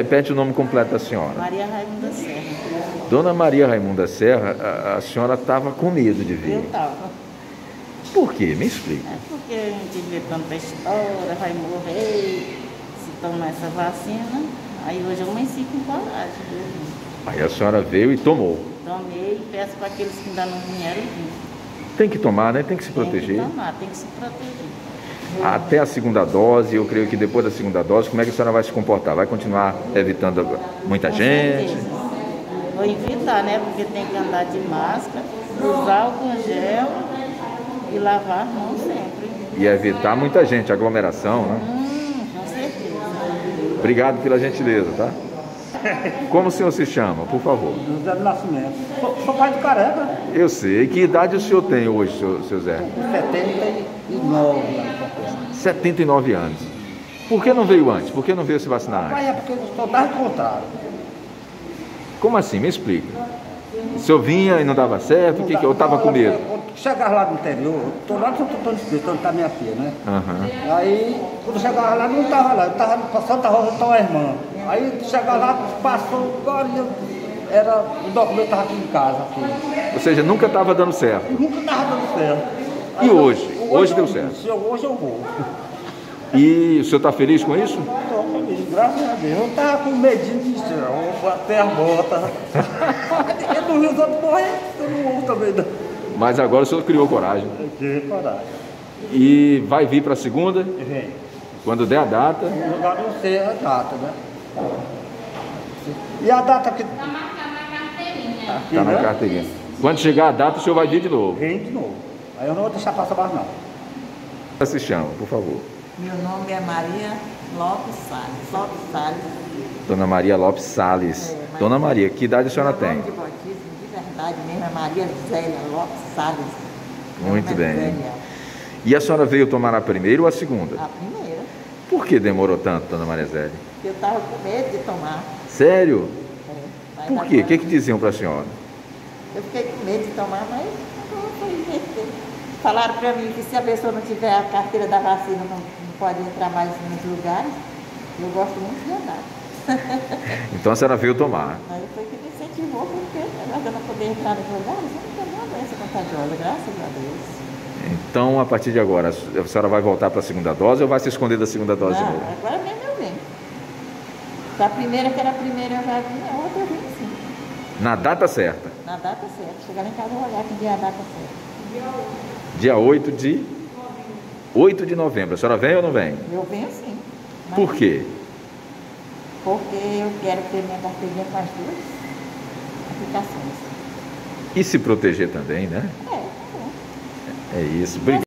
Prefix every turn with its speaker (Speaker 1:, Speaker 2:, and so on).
Speaker 1: Repete o nome completo da senhora.
Speaker 2: Maria Raimunda Serra.
Speaker 1: Dona Maria Raimunda Serra, a, a senhora estava com medo de
Speaker 2: Eu
Speaker 1: vir.
Speaker 2: tava.
Speaker 1: Por quê? Me explica.
Speaker 2: É porque a gente vê tanta história, vai morrer, se tomar essa vacina. Aí hoje eu amanheci com coragem. viu?
Speaker 1: Aí a senhora veio e tomou.
Speaker 2: Tomei e peço para aqueles que ainda não vieram vir.
Speaker 1: Tem que tomar, né? Tem que se
Speaker 2: Tem que
Speaker 1: proteger.
Speaker 2: tomar, tem que se proteger.
Speaker 1: Até a segunda dose, eu creio que depois da segunda dose, como é que a senhora vai se comportar? Vai continuar evitando muita
Speaker 2: Com
Speaker 1: gente?
Speaker 2: certeza. Vou evitar, né? Porque tem que andar de máscara, usar em gel e lavar as mãos sempre.
Speaker 1: E evitar muita gente, aglomeração, né?
Speaker 2: Hum, com certeza.
Speaker 1: Obrigado pela gentileza, tá? Como o senhor se chama, por favor?
Speaker 3: José do Nascimento. Sou, sou pai de careca,
Speaker 1: Eu sei. Que idade o senhor tem hoje, seu, seu Zé?
Speaker 3: 79 anos.
Speaker 1: 79 anos. Por que não veio antes? Por que não veio se vacinar antes?
Speaker 3: Mas é porque eu estou mais contrário.
Speaker 1: Como assim? Me explica. O senhor vinha e não dava certo? O que, que eu estava com medo?
Speaker 3: Chegar lá no interior, eu estou lá no Santo Antônio Espírito, onde está minha filha, né?
Speaker 1: Aham.
Speaker 3: Aí, quando chegava lá, não estava lá, eu estava para Santa Rosa, então a irmã. Aí, chegava lá, passou, agora eu- era, o documento estava aqui em casa, aqui.
Speaker 1: Ou seja, nunca estava dando certo.
Speaker 3: E nunca estava dando certo.
Speaker 1: E
Speaker 3: eu-
Speaker 1: hoje? Hoje deu
Speaker 3: eu
Speaker 1: certo.
Speaker 3: disse, eu- Hoje eu vou.
Speaker 1: E o senhor está feliz com isso?
Speaker 3: Estou feliz, graças a Deus. Eu estava com medinho de eu vou até a bota. eu não vi os outros morrer, eu não vou também. Não.
Speaker 1: Mas agora o senhor criou coragem.
Speaker 3: Eu tive coragem.
Speaker 1: E vai vir para a segunda,
Speaker 3: Vem.
Speaker 1: quando der a data.
Speaker 3: Eu já não sei a data, né? E a data que. Está aqui,
Speaker 1: Está na
Speaker 3: né?
Speaker 1: carteirinha. Quando chegar a data, o senhor vai vir de novo.
Speaker 3: Vem de novo. Aí eu não vou deixar passar mais não.
Speaker 1: Se chama, por favor.
Speaker 2: Meu nome é Maria Lopes Salles. Lopes Salles.
Speaker 1: Dona Maria Lopes Salles.
Speaker 2: É,
Speaker 1: Dona Maria, que idade a senhora tem?
Speaker 2: Nome de batismo, de verdade mesmo, é Maria Zélia Lopes Salles.
Speaker 1: Muito
Speaker 2: é
Speaker 1: bem.
Speaker 2: Zélia.
Speaker 1: E a senhora veio tomar a primeira ou a segunda?
Speaker 2: A primeira.
Speaker 1: Por que demorou tanto, Dona Maria Zélia?
Speaker 2: Eu estava com medo de tomar.
Speaker 1: Sério?
Speaker 2: É, mas
Speaker 1: Por quê? O que, que diziam para a senhora?
Speaker 2: Eu fiquei com medo de tomar, mas foi. Falaram para mim que se a pessoa não tiver a carteira da vacina, não, não pode entrar mais nos lugares. Eu gosto muito de andar.
Speaker 1: Então a senhora veio tomar.
Speaker 2: Aí foi que me incentivou, agora poder entrar nos lugares, eu não uma doença contagiosa, graças a Deus.
Speaker 1: Então, a partir de agora, a senhora vai voltar para a segunda dose ou vai se esconder da segunda dose de
Speaker 2: Não,
Speaker 1: novo?
Speaker 2: agora mesmo eu venho. A primeira que era a primeira eu já vim, a outra eu vim sim.
Speaker 1: Na data certa,
Speaker 2: Na data certa. Chegar lá em casa eu vou olhar que dia é a data certa.
Speaker 1: dia 8 de 8 de novembro. A senhora vem ou não vem?
Speaker 2: Eu venho sim. Mas-
Speaker 1: Por quê?
Speaker 2: Porque eu quero ter minha carteirinha com as duas aplicações.
Speaker 1: E se proteger também, né?
Speaker 2: É, bom.
Speaker 1: É isso. Obrigado.